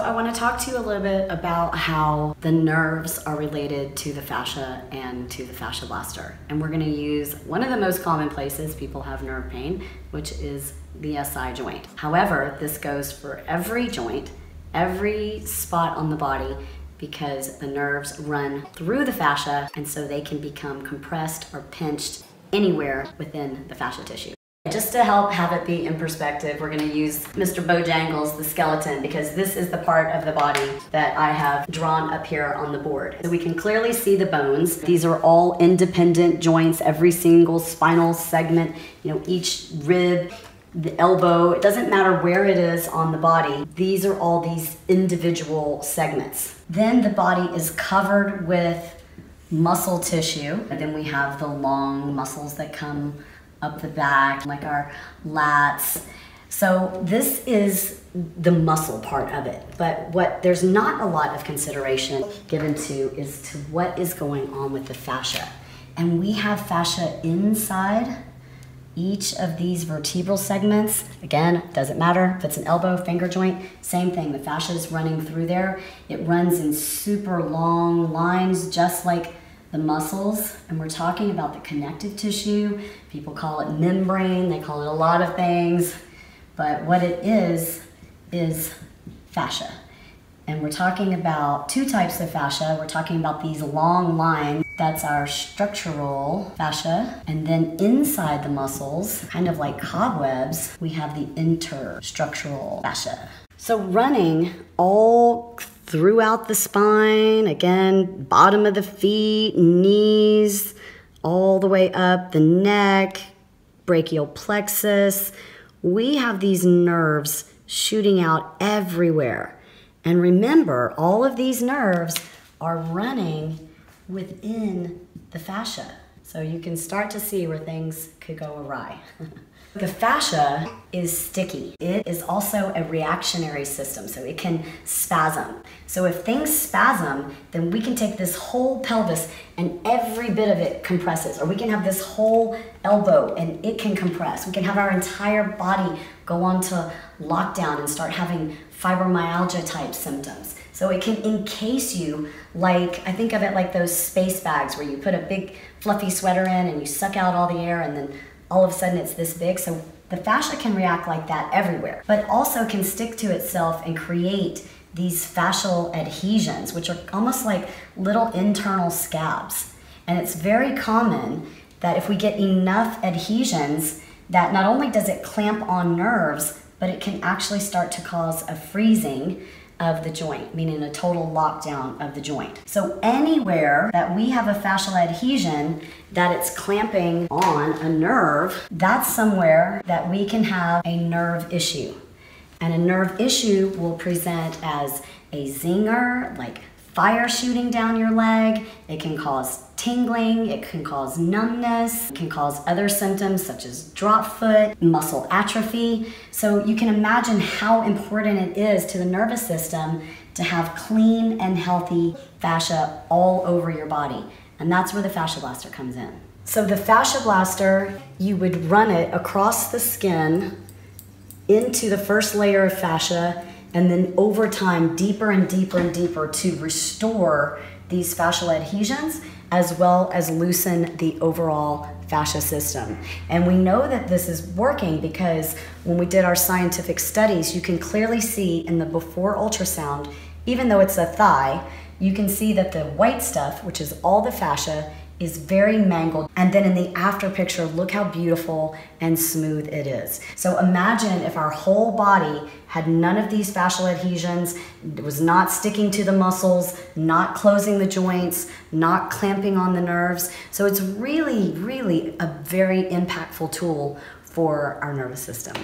I want to talk to you a little bit about how the nerves are related to the fascia and to the fascia blaster. And we're going to use one of the most common places people have nerve pain, which is the SI joint. However, this goes for every joint, every spot on the body, because the nerves run through the fascia and so they can become compressed or pinched anywhere within the fascia tissue. Just to help have it be in perspective, we're going to use Mr. Bojangles, the skeleton, because this is the part of the body that I have drawn up here on the board. So we can clearly see the bones. These are all independent joints, every single spinal segment, you know, each rib, the elbow, it doesn't matter where it is on the body. These are all these individual segments. Then the body is covered with muscle tissue. And then we have the long muscles that come up the back, like our lats. So this is the muscle part of it. But what there's not a lot of consideration given to is to what is going on with the fascia. And we have fascia inside each of these vertebral segments. Again, doesn't matter if it's an elbow, finger joint, same thing. The fascia is running through there. It runs in super long lines, just like the muscles, and we're talking about the connective tissue. People call it membrane, they call it a lot of things, but what it is, is fascia. And we're talking about two types of fascia. We're talking about these long lines. That's our structural fascia. And then inside the muscles, kind of like cobwebs, we have the interstructural fascia. So running all throughout the spine, again, bottom of the feet, knees, all the way up the neck, brachial plexus. We have these nerves shooting out everywhere. And remember, all of these nerves are running within the fascia. So you can start to see where things could go awry. The fascia is sticky. It is also a reactionary system, so it can spasm. So if things spasm, then we can take this whole pelvis and every bit of it compresses, or we can have this whole elbow and it can compress. We can have our entire body go on to lockdown and start having fibromyalgia type symptoms. So it can encase you like, I think of it like those space bags where you put a big fluffy sweater in and you suck out all the air and then all of a sudden it's this big. So the fascia can react like that everywhere, but also can stick to itself and create these fascial adhesions, which are almost like little internal scabs. And it's very common that if we get enough adhesions, that not only does it clamp on nerves, but it can actually start to cause a freezing of the joint, meaning a total lockdown of the joint. So anywhere that we have a fascial adhesion that it's clamping on a nerve, that's somewhere that we can have a nerve issue. And a nerve issue will present as a zinger, like fire shooting down your leg. It can cause tingling, it can cause numbness, it can cause other symptoms such as drop foot, muscle atrophy. So you can imagine how important it is to the nervous system to have clean and healthy fascia all over your body. And that's where the fascia blaster comes in. So the fascia blaster, you would run it across the skin into the first layer of fascia and then over time deeper and deeper and deeper to restore these fascial adhesions as well as loosen the overall fascia system. And we know that this is working because when we did our scientific studies, you can clearly see in the before ultrasound, even though it's a thigh, you can see that the white stuff, which is all the fascia, is very mangled. And then in the after picture, look how beautiful and smooth it is. So imagine if our whole body had none of these fascial adhesions, it was not sticking to the muscles, not closing the joints, not clamping on the nerves. So it's really, really a very impactful tool for our nervous system.